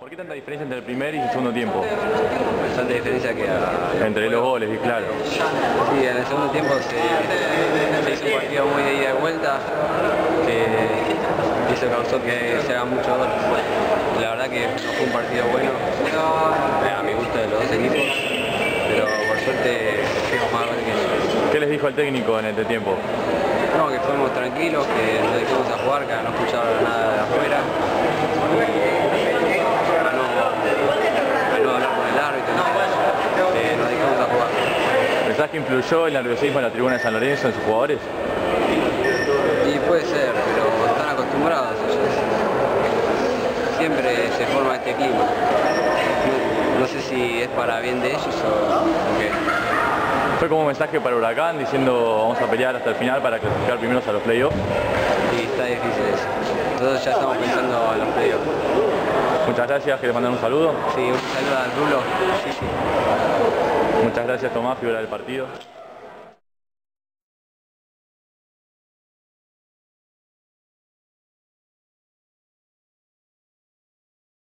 ¿Por qué tanta diferencia entre el primer y el segundo tiempo? Bastante diferencia que a- Entre los goles, y claro. Sí, en el segundo tiempo se, se hizo un partido muy de ida y vuelta, que eso causó que se hagan muchos goles. La verdad que no fue un partido bueno, eh, a mi gusto de los dos equipos, pero por suerte fuimos más goles que ellos. ¿Qué les dijo el técnico en este tiempo? No, que fuimos tranquilos, que nos dedicamos a jugar, que no escucharon nada de afuera. Y a no, a no hablar con el árbitro, que nos dedicamos a jugar. ¿Pensás que influyó el nerviosismo en la tribuna de San Lorenzo en sus jugadores? Y puede ser, pero están acostumbrados ellos. Siempre se forma este clima. No, no sé si es para bien de ellos o, qué. Fue como un mensaje para Huracán diciendo vamos a pelear hasta el final para clasificar primeros a los playoffs. Y está difícil eso. Nosotros ya estamos pensando en los playoffs. Muchas gracias, ¿querés mandar un saludo? Sí, un saludo al Rulo. Sí, sí. Muchas gracias Tomás, figura del partido.